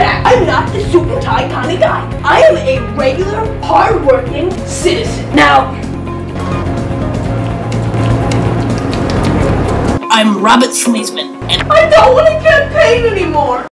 I'm not the super tight tie kind of guy. I am a regular, hard-working citizen. Now, I'm Robert Sleezman, and I don't want to campaign anymore.